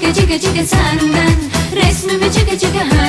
çeke çeke çeke senden Resmimi çeke çeke ha